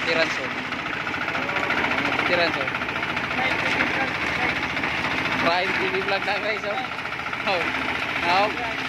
appearance oh. Ang appearance. Prime TV vlog na guys oh. Oh. Now, oh.